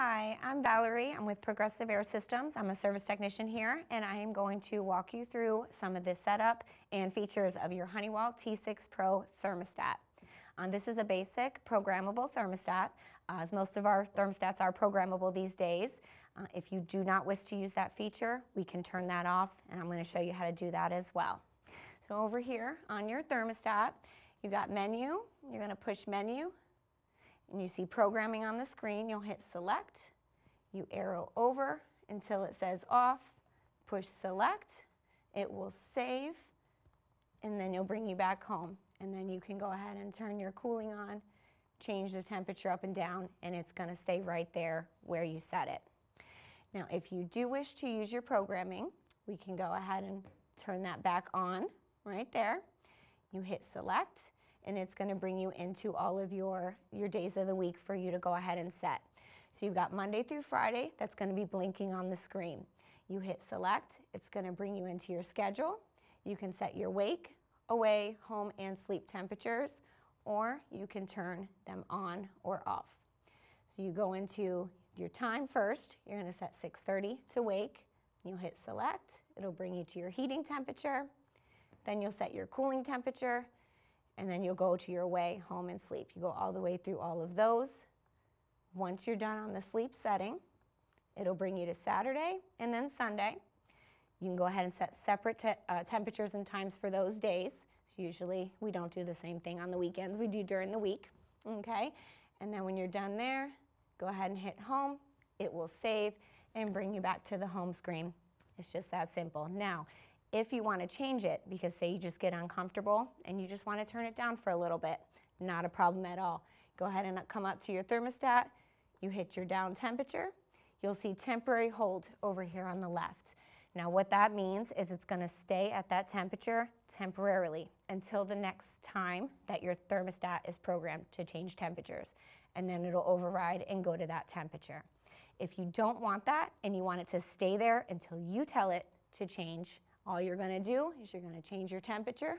Hi, I'm Valerie. I'm with Progressive Air Systems. I'm a service technician here, and I am going to walk you through some of the setup and features of your Honeywell T6 Pro thermostat. Um, this is a basic programmable thermostat, uh, as most of our thermostats are programmable these days. Uh, if you do not wish to use that feature, we can turn that off, and I'm going to show you how to do that as well. So over here on your thermostat, you got menu. You're going to push menu, and you see programming on the screen. You'll hit select. You arrow over until it says off. Push select. It will save, and then you'll bring you back home. And then you can go ahead and turn your cooling on, change the temperature up and down, and it's going to stay right there where you set it. Now, if you do wish to use your programming, we can go ahead and turn that back on right there. You hit select, and it's going to bring you into all of your, your days of the week for you to go ahead and set. So you've got Monday through Friday, that's going to be blinking on the screen. You hit select, it's going to bring you into your schedule. You can set your wake, away, home, and sleep temperatures, or you can turn them on or off. So you go into your time first. You're going to set 6.30 to wake. You'll hit select. It'll bring you to your heating temperature. Then you'll set your cooling temperature, and then you'll go to your way, home, and sleep. You go all the way through all of those. Once you're done on the sleep setting, it'll bring you to Saturday and then Sunday. You can go ahead and set separate te uh, temperatures and times for those days. So usually we don't do the same thing on the weekends, we do during the week, okay? And then when you're done there, go ahead and hit home. It will save and bring you back to the home screen. It's just that simple. Now, if you want to change it, because say you just get uncomfortable and you just want to turn it down for a little bit, not a problem at all. Go ahead and come up to your thermostat, you hit your down temperature, you'll see temporary hold over here on the left. Now what that means is it's going to stay at that temperature temporarily until the next time that your thermostat is programmed to change temperatures. And then it'll override and go to that temperature. If you don't want that and you want it to stay there until you tell it to change, all you're going to do is you're going to change your temperature.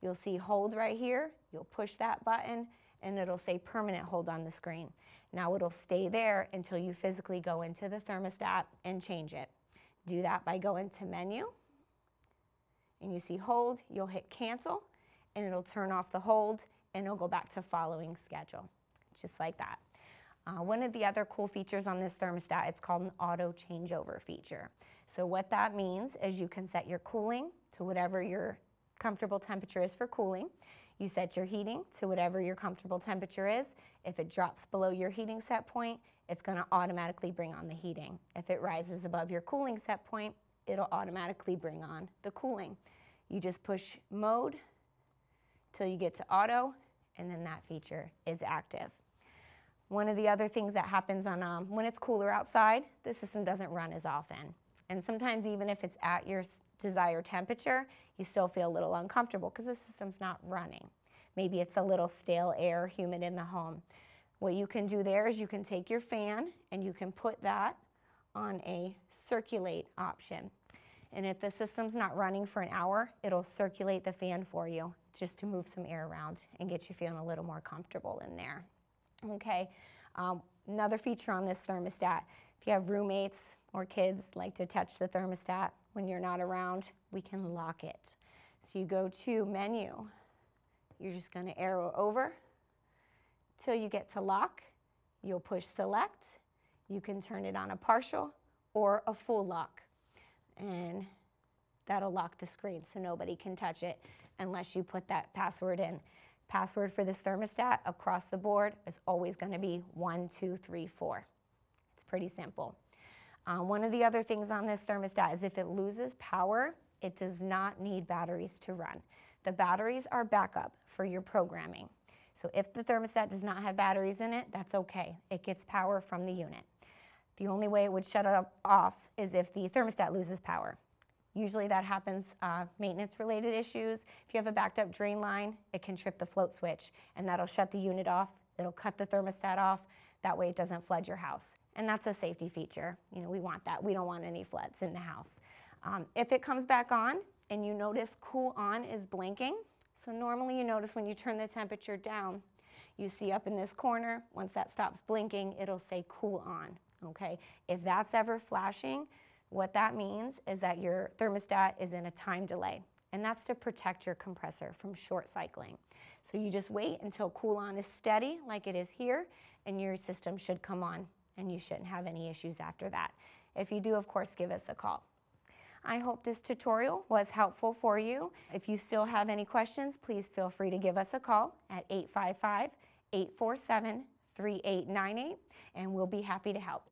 You'll see hold right here. You'll push that button and it'll say permanent hold on the screen. Now it'll stay there until you physically go into the thermostat and change it. Do that by going to menu and you see hold, you'll hit cancel and it'll turn off the hold and it'll go back to following schedule, just like that. Uh, one of the other cool features on this thermostat, it's called an auto changeover feature. So what that means is you can set your cooling to whatever your comfortable temperature is for cooling. You set your heating to whatever your comfortable temperature is. If it drops below your heating set point, it's going to automatically bring on the heating. If it rises above your cooling set point, it'll automatically bring on the cooling. You just push mode till you get to auto, and then that feature is active. One of the other things that happens on um, when it's cooler outside, the system doesn't run as often. And sometimes even if it's at your desired temperature, you still feel a little uncomfortable because the system's not running. Maybe it's a little stale air, humid in the home. What you can do there is you can take your fan and you can put that on a circulate option. And if the system's not running for an hour, it'll circulate the fan for you just to move some air around and get you feeling a little more comfortable in there. Okay, um, another feature on this thermostat, if you have roommates or kids like to touch the thermostat when you're not around, we can lock it. So you go to menu, you're just gonna arrow over till you get to lock. You'll push select. You can turn it on a partial or a full lock. And that'll lock the screen so nobody can touch it unless you put that password in. Password for this thermostat across the board is always be one, two, three, four. It's pretty simple. Uh, one of the other things on this thermostat is if it loses power, it does not need batteries to run. The batteries are backup for your programming. So if the thermostat does not have batteries in it, that's okay. It gets power from the unit. The only way it would shut off is if the thermostat loses power. Usually that happens uh, maintenance related issues. If you have a backed up drain line, it can trip the float switch and that'll shut the unit off. It'll cut the thermostat off. That way it doesn't flood your house and that's a safety feature. You know, we want that. We don't want any floods in the house. Um, if it comes back on and you notice cool on is blinking, so normally you notice when you turn the temperature down, you see up in this corner, once that stops blinking, it'll say cool on, okay? If that's ever flashing, what that means is that your thermostat is in a time delay, and that's to protect your compressor from short cycling. So you just wait until cool on is steady, like it is here, and your system should come on, and you shouldn't have any issues after that. If you do, of course, give us a call. I hope this tutorial was helpful for you. If you still have any questions, please feel free to give us a call at 855 847 3898, and we'll be happy to help.